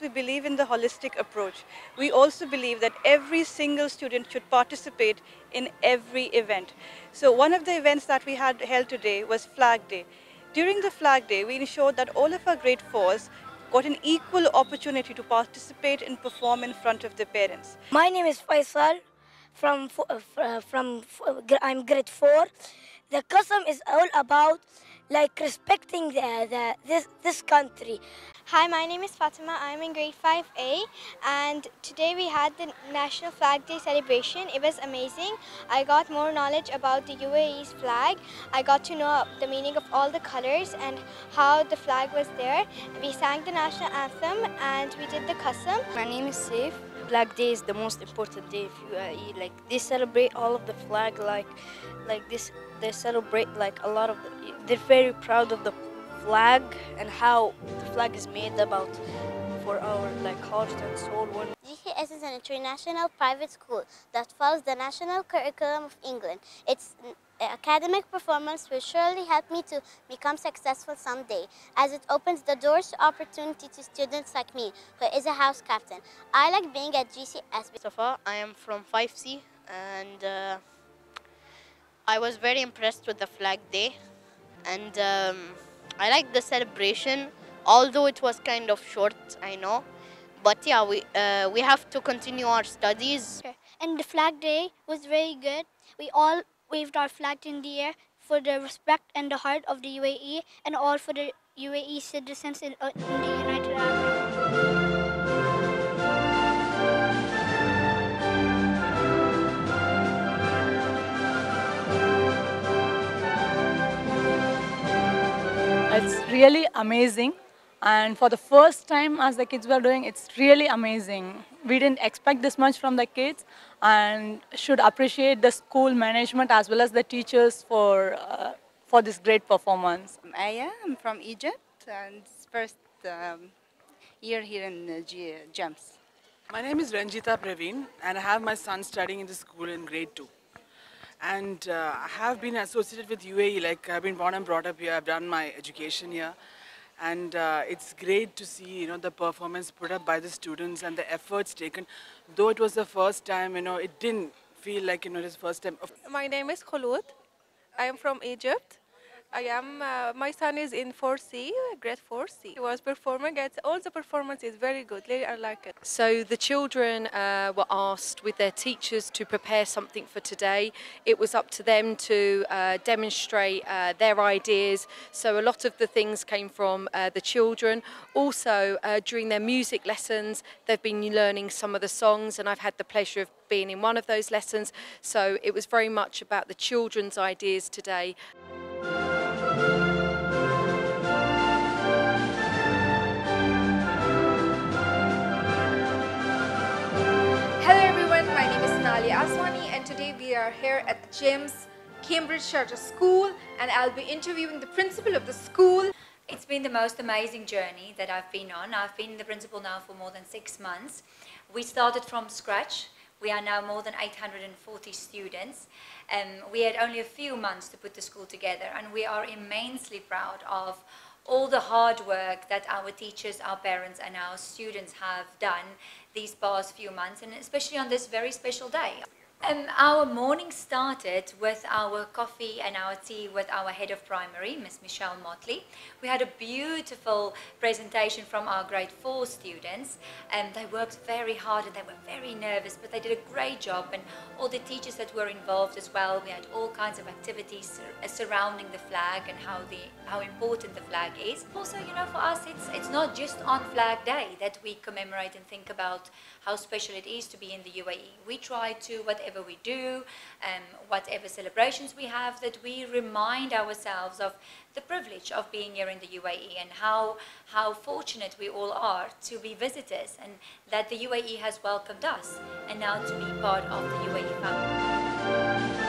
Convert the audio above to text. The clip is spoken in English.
We believe in the holistic approach. We also believe that every single student should participate in every event. So one of the events that we had held today was Flag Day. During the Flag Day, we ensured that all of our grade fours got an equal opportunity to participate and perform in front of their parents. My name is Faisal. From uh, uh, from uh, I'm grade four. The custom is all about like respecting the, the this this country. Hi, my name is Fatima. I'm in grade 5A, and today we had the National Flag Day celebration. It was amazing. I got more knowledge about the UAE's flag. I got to know the meaning of all the colors and how the flag was there. We sang the national anthem and we did the custom. My name is Saif. Flag Day is the most important day of UAE. Uh, like they celebrate all of the flag, like like this. They celebrate like a lot of. The, they're very proud of the flag and how the flag is made about for our like heart and soul. When GCS is an international private school that follows the national curriculum of England. Its academic performance will surely help me to become successful someday, as it opens the doors to opportunity to students like me, who is a house captain. I like being at GCS. Mustafa. I am from 5C and uh, I was very impressed with the flag day and um, I like the celebration although it was kind of short I know but yeah we uh, we have to continue our studies And the flag day was very good. We all waved our flag in the air for the respect and the heart of the UAE and all for the UAE citizens in, uh, in the United Arab. It's really amazing. And for the first time, as the kids were doing, it's really amazing. We didn't expect this much from the kids and should appreciate the school management as well as the teachers for, uh, for this great performance. Aya, I'm from Egypt and it's first um, year here in uh, G- GEMS. My name is Ranjita Praveen, and I have my son studying in the school in grade two. And uh, I have been associated with UAE, like I've been born and brought up here. I've done my education here, and uh, it's great to see you know the performance put up by the students and the efforts taken. Though it was the first time, you know, it didn't feel like you know it was the first time. My name is Khulud. I am from Egypt. I am. Uh, my son is in 4C, grade 4C. He was performing at all the performance is very good. Really, I like it. So the children uh, were asked with their teachers to prepare something for today. It was up to them to uh, demonstrate uh, their ideas. So a lot of the things came from uh, the children. Also, uh, during their music lessons, they've been learning some of the songs, and I've had the pleasure of being in one of those lessons. So it was very much about the children's ideas today. We are here at the GEMS Cambridge Sharjah School and I'll be interviewing the principal of the school. It's been the most amazing journey that I've been on. I've been the principal now for more than six months. We started from scratch. We are now more than 840 students. Um, we had only a few months to put the school together, and we are immensely proud of all the hard work that our teachers, our parents, and our students have done these past few months, and especially on this very special day. Um, our morning started with our coffee and our tea with our head of primary, Miss Michelle Motley. We had a beautiful presentation from our grade four students, and they worked very hard and they were very nervous, but they did a great job. And all the teachers that were involved as well. We had all kinds of activities uh, surrounding the flag and how the how important the flag is. Also, you know, for us, it's it's not just on Flag Day that we commemorate and think about how special it is to be in the UAE. We try to, whatever we do, um, whatever celebrations we have, that we remind ourselves of the privilege of being here in the UAE and how, how fortunate we all are to be visitors and that the UAE has welcomed us and now to be part of the UAE family.